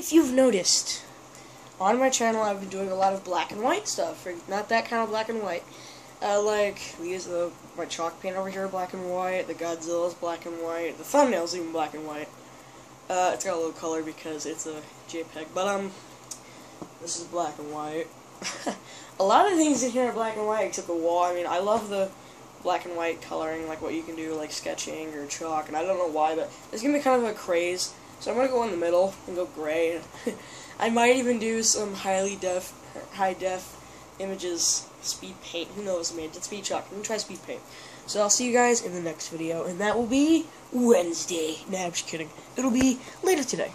if you've noticed, on my channel I've been doing a lot of black and white stuff, or not that kind of black and white. Uh, like, we use the my chalk paint over here black and white, the Godzilla's black and white, the thumbnail's even black and white. Uh, it's got a little color because it's a JPEG, but um, this is black and white. a lot of things in here are black and white except the wall. I mean, I love the black and white coloring, like what you can do, like sketching or chalk, and I don't know why, but it's gonna be kind of a craze. So I'm gonna go in the middle and go gray. I might even do some highly def, high def images, speed paint. Who knows, man? It's speed chalk. I'm gonna try speed paint. So I'll see you guys in the next video, and that will be Wednesday. Nah, I'm just kidding. It'll be later today.